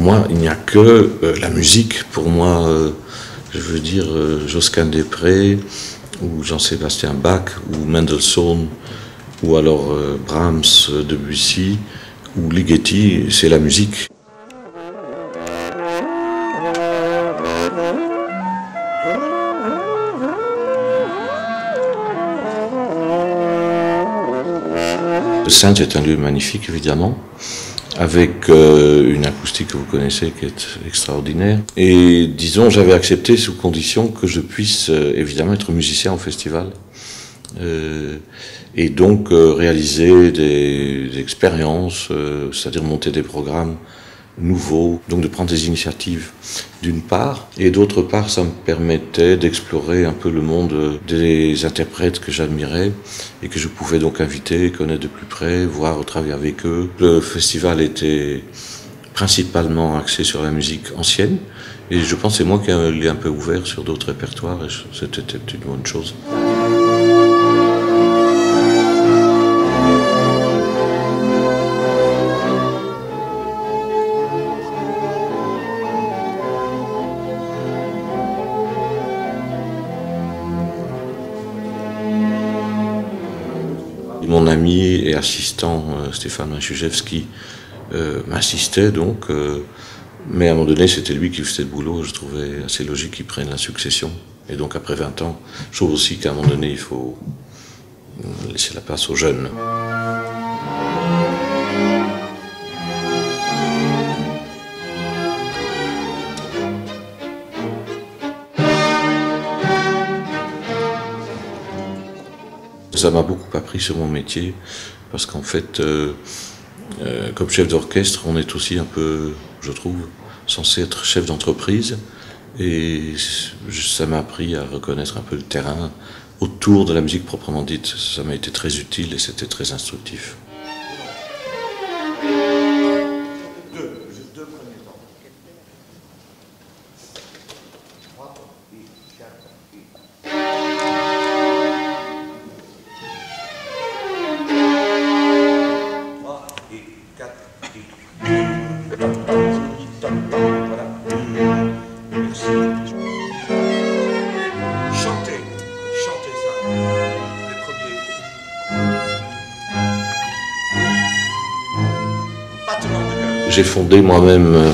moi, il n'y a que euh, la musique. Pour moi, euh, je veux dire euh, Josquin Després, ou Jean-Sébastien Bach, ou Mendelssohn, ou alors Brahms, Debussy, ou Ligeti, c'est la musique. Le Sainte est un lieu magnifique, évidemment avec euh, une acoustique que vous connaissez qui est extraordinaire. Et disons, j'avais accepté sous condition que je puisse euh, évidemment être musicien au festival. Euh, et donc réaliser des expériences, c'est-à-dire monter des programmes nouveau, donc de prendre des initiatives d'une part, et d'autre part ça me permettait d'explorer un peu le monde des interprètes que j'admirais et que je pouvais donc inviter, connaître de plus près, voir, travailler avec eux. Le festival était principalement axé sur la musique ancienne, et je pense c'est moi qui l'ai un peu ouvert sur d'autres répertoires, et c'était une bonne chose. Mon ami et assistant euh, Stéphane Machujewski euh, m'assistait donc, euh, mais à un moment donné c'était lui qui faisait le boulot, je trouvais assez logique qu'il prenne la succession. Et donc après 20 ans, je trouve aussi qu'à un moment donné il faut laisser la place aux jeunes. Ça m'a beaucoup appris sur mon métier, parce qu'en fait, euh, euh, comme chef d'orchestre, on est aussi un peu, je trouve, censé être chef d'entreprise. Et ça m'a appris à reconnaître un peu le terrain autour de la musique proprement dite. Ça m'a été très utile et c'était très instructif. J'ai fondé moi-même euh,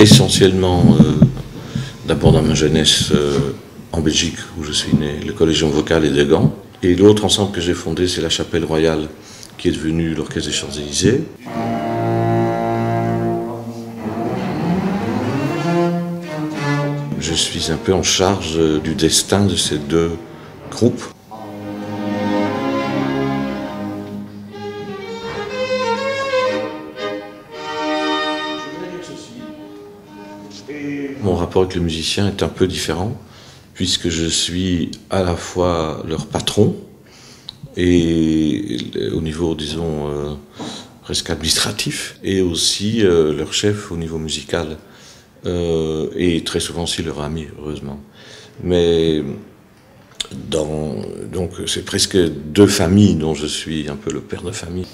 essentiellement, euh, d'abord dans ma jeunesse euh, en Belgique où je suis né, le Collégium vocal et de Gand. Et l'autre ensemble que j'ai fondé, c'est la Chapelle Royale qui est devenue l'Orchestre des Champs-Élysées. Je suis un peu en charge du destin de ces deux groupes. Mon rapport avec le musicien est un peu différent, puisque je suis à la fois leur patron, et au niveau, disons, euh, presque administratif, et aussi euh, leur chef au niveau musical, euh, et très souvent aussi leur ami, heureusement. Mais dans, donc c'est presque deux familles dont je suis un peu le père de famille.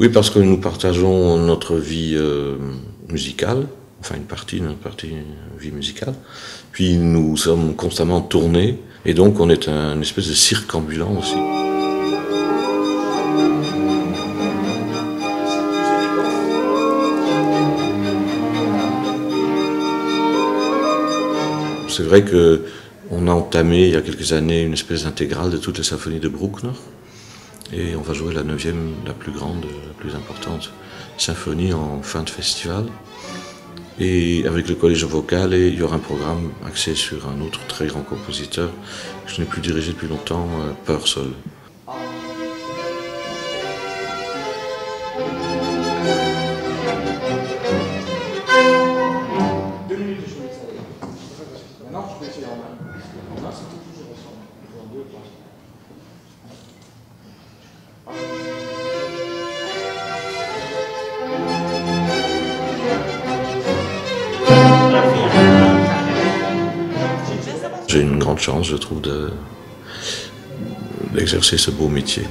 Oui, parce que nous partageons notre vie euh, musicale, enfin une partie de notre partie vie musicale. Puis nous sommes constamment tournés, et donc on est un espèce de cirque ambulant aussi. C'est vrai que on a entamé il y a quelques années une espèce d'intégrale de toutes les symphonies de Bruckner. Et on va jouer la neuvième, la plus grande, la plus importante symphonie en fin de festival. Et avec le collège vocal, et il y aura un programme axé sur un autre très grand compositeur que je n'ai plus dirigé depuis longtemps, euh, Peursol. Chance, je trouve, d'exercer ce beau métier.